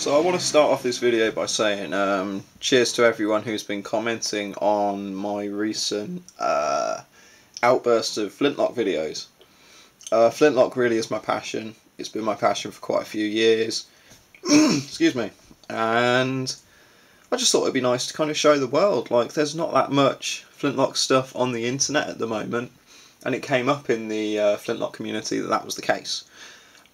So I want to start off this video by saying um, cheers to everyone who's been commenting on my recent uh, outburst of Flintloque videos. Uh, Flintloque really is my passion. It's been my passion for quite a few years. Excuse me. And I just thought it'd be nice to kind of show the world. Like, there's not that much Flintloque stuff on the internet at the moment. And it came up in the uh, Flintloque community that that was the case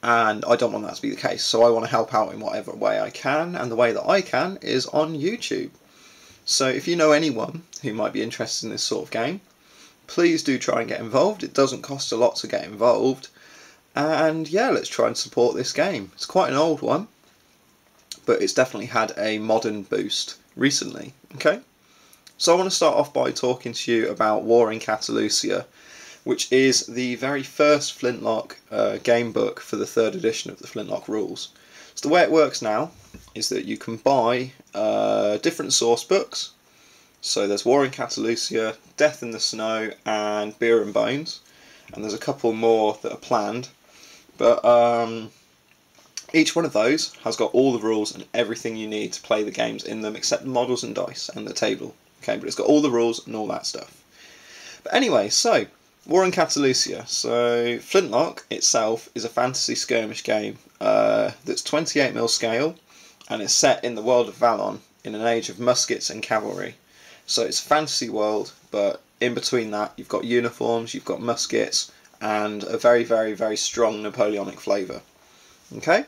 and I don't want that to be the case. So I want to help out in whatever way I can, and the way that I can is on YouTube. So if you know anyone who might be interested in this sort of game, please do try and get involved. It doesn't cost a lot to get involved, and yeah, let's try and support this game. It's quite an old one, but it's definitely had a modern boost recently. Okay, so I want to start off by talking to you about War in Catalucia which is the very first Flintloque uh, game book for the third edition of the Flintloque rules. So the way it works now is that you can buy uh, different source books. So there's War in Catalucia, Death in the Snow, and Beer and Bones, and there's a couple more that are planned. But um, each one of those has got all the rules and everything you need to play the games in them, except the models and dice and the table. Okay, but it's got all the rules and all that stuff. But anyway, so War in Catalucia. So Flintloque itself is a fantasy skirmish game uh, that's 28mm scale and it's set in the world of Valon in an age of muskets and cavalry. So it's a fantasy world, but in between that you've got uniforms, you've got muskets, and a very, very, very strong Napoleonic flavour. Okay?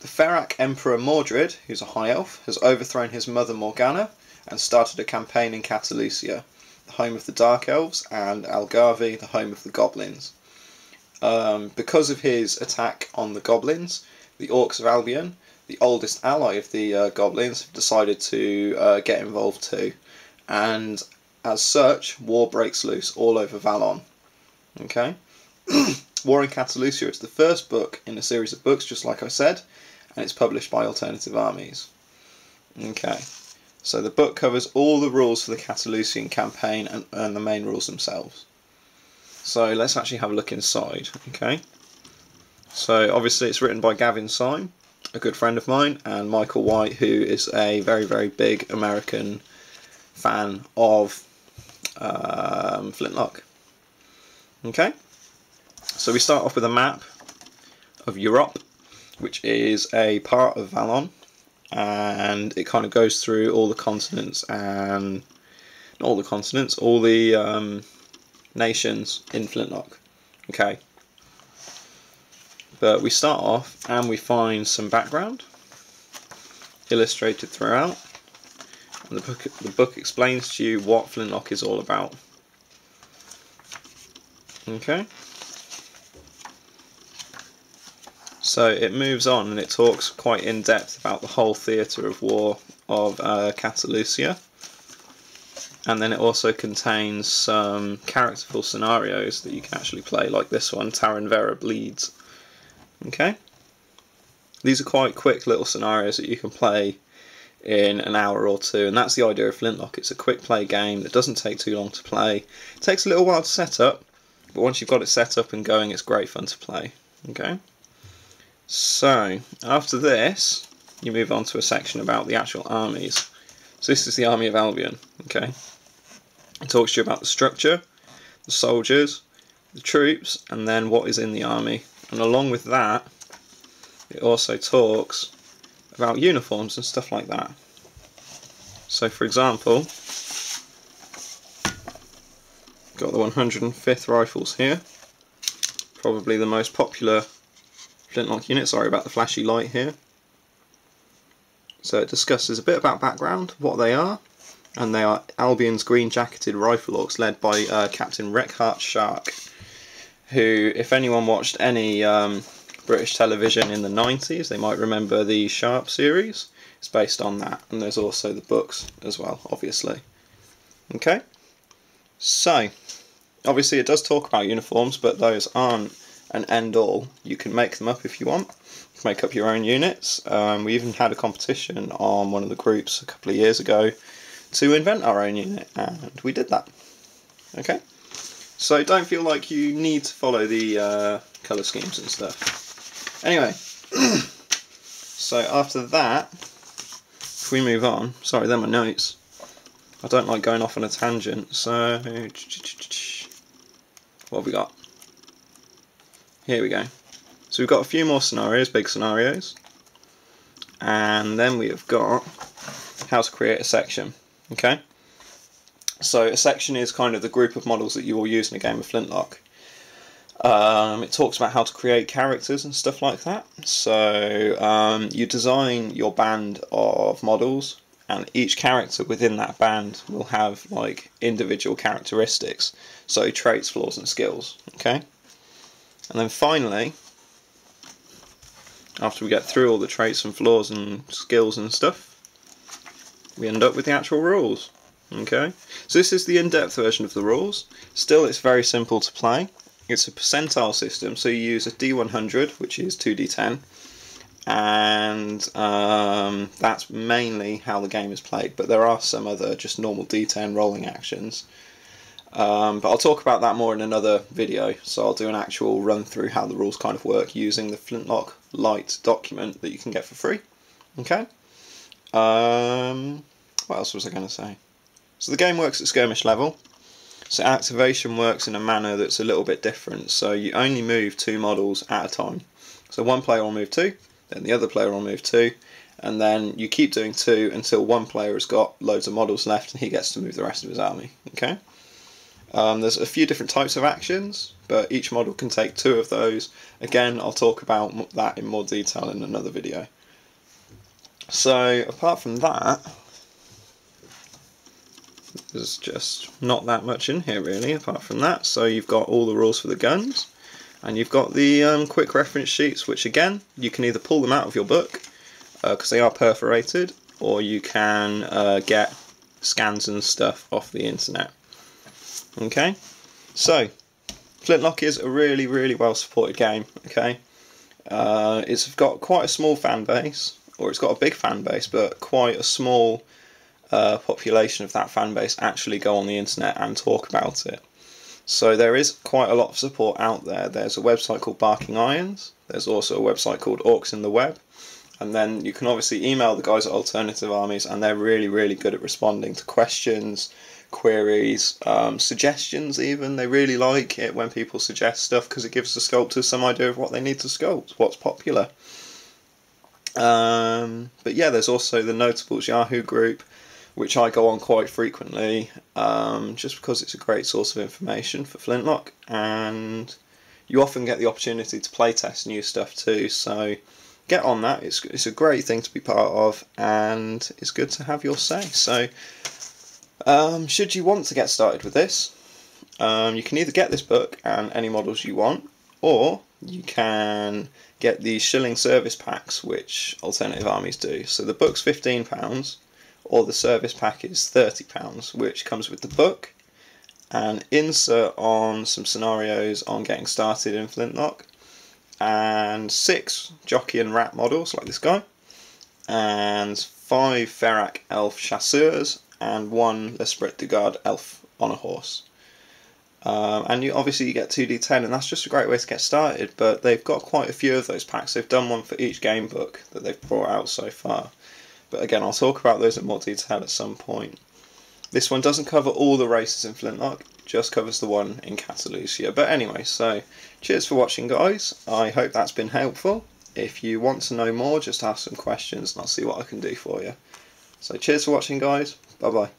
The Ferach Emperor Mordred, who's a high elf, has overthrown his mother Morgana and started a campaign in Catalucia the home of the Dark Elves, and Al-Garvey, the home of the Goblins. Um, because of his attack on the Goblins, the Orcs of Albion, the oldest ally of the uh, Goblins, have decided to uh, get involved too. And as such, war breaks loose all over Valon. Okay? war in Catalucia is the first book in a series of books, just like I said, and it's published by Alternative Armies. Okay. So the book covers all the rules for the Catalucian campaign and, and the main rules themselves. So let's actually have a look inside, okay? So obviously it's written by Gavin Syme, a good friend of mine, and Michael White, who is a very, very big American fan of um, Flintloque. Okay? So we start off with a map of Europe, which is a part of Valon, and it kind of goes through all the continents and not all the continents, all the um, nations in Flintloque. Okay. But we start off and we find some background illustrated throughout. And the book the book explains to you what Flintloque is all about. Okay. So it moves on and it talks quite in depth about the whole theatre of war of uh, Catalucia. And then it also contains some characterful scenarios that you can actually play, like this one, Taran Vera Bleeds. Okay? These are quite quick little scenarios that you can play in an hour or two, and that's the idea of Flintloque. It's a quick play game that doesn't take too long to play. It takes a little while to set up, but once you've got it set up and going, it's great fun to play. Okay? So, after this, you move on to a section about the actual armies. So this is the army of Albion, okay? It talks to you about the structure, the soldiers, the troops, and then what is in the army. And along with that, it also talks about uniforms and stuff like that. So for example, got the 105th rifles here, probably the most popular Flintloque unit. Sorry about the flashy light here. So it discusses a bit about background, what they are, and they are Albion's green jacketed rifle orcs led by uh, Captain Reckheart Shark, who, if anyone watched any um, British television in the 90s, they might remember the Sharpe series. It's based on that, and there's also the books as well, obviously. Okay, so obviously it does talk about uniforms, but those aren't an end all. You can make them up if you want. You can make up your own units. Um, we even had a competition on one of the groups a couple of years ago to invent our own unit, and we did that. Okay? So don't feel like you need to follow the uh, colour schemes and stuff. Anyway, So after that, if we move on, sorry, they're my notes. I don't like going off on a tangent, so what have we got? Here we go. So we've got a few more scenarios, big scenarios, and then we have got how to create a section. Okay, so a section is kind of the group of models that you will use in a game of Flintloque. Um, it talks about how to create characters and stuff like that. So um, you design your band of models, and each character within that band will have like individual characteristics, so traits, flaws, and skills. Okay, and then finally, after we get through all the traits and flaws and skills and stuff, we end up with the actual rules. Okay, so this is the in-depth version of the rules. Still, it's very simple to play it's a percentile system, so you use a D100, which is 2D10, and um, that's mainly how the game is played. But there are some other just normal D10 rolling actions. Um, but I'll talk about that more in another video, so I'll do an actual run through how the rules kind of work using the Flintloque Lite document that you can get for free. Okay. Um, what else was I going to say? So the game works at skirmish level. So activation works in a manner that's a little bit different. So you only move two models at a time. So one player will move two, then the other player will move two, and then you keep doing two until one player has got loads of models left and he gets to move the rest of his army. Okay. Um, there's a few different types of actions, but each model can take two of those. Again, I'll talk about that in more detail in another video. So apart from that, there's just not that much in here really apart from that. So you've got all the rules for the guns and you've got the um, quick reference sheets which again you can either pull them out of your book because uh, they are perforated or you can uh, get scans and stuff off the internet. Okay, so Flintloque is a really really well supported game. Okay, uh, it's got quite a small fan base or it's got a big fan base but quite a small uh, population of that fan base actually go on the internet and talk about it. So there is quite a lot of support out there. There's a website called Barking Irons. There's also a website called Orcs in the Web. And then you can obviously email the guys at Alternative Armies, and they're really, really good at responding to questions, queries, um, suggestions. Even they really like it when people suggest stuff because it gives the sculptors some idea of what they need to sculpt, what's popular. Um, but yeah, there's also the Notables Yahoo group which I go on quite frequently um, just because it's a great source of information for Flintloque and you often get the opportunity to playtest new stuff too so get on that it's, it's a great thing to be part of and it's good to have your say so um, should you want to get started with this um, you can either get this book and any models you want or you can get the shilling service packs which alternative armies do. So the book's £15 or the service pack is £30, which comes with the book, an insert on some scenarios on getting started in Flintloque, and six jockey and rat models like this guy, and five Ferach elf chasseurs, and one L'Esprit de Garde elf on a horse. Um, and you obviously you get 2d10 and that's just a great way to get started but they've got quite a few of those packs they've done one for each game book that they've brought out so far but again, I'll talk about those in more detail at some point. This one doesn't cover all the races in Flintloque, just covers the one in Catalucia. But anyway, so cheers for watching, guys. I hope that's been helpful. If you want to know more, just ask some questions and I'll see what I can do for you. So cheers for watching, guys. Bye bye.